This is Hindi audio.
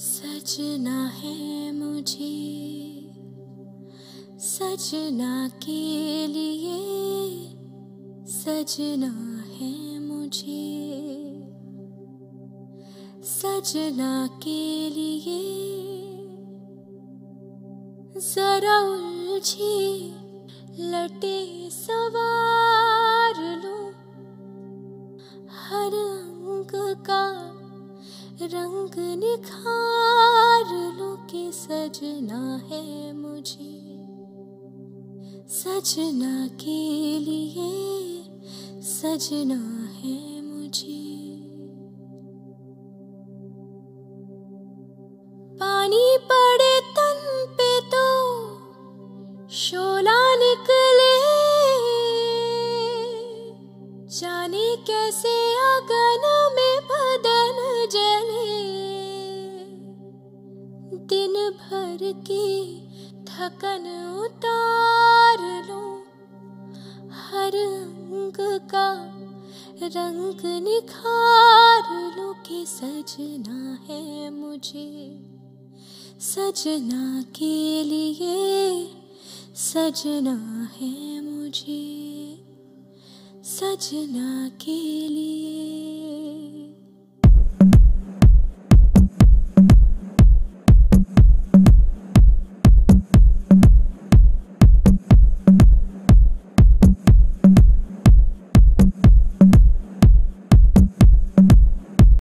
सजना है मुझे सजना के लिए सजना है मुझे सजना के लिए, जरा उलझी लटे सवार लो, हर अंग का रंग निखार लो के सजना है मुझे। सजना के लिए सजना है मुझे। पानी पड़े तन पे तो शोला निकले। जाने कैसे अगन भर की थकन उतार लो। हर अंग का रंग निखार लो के सजना है मुझे। सजना के लिए सजना है मुझे। सजना के लिए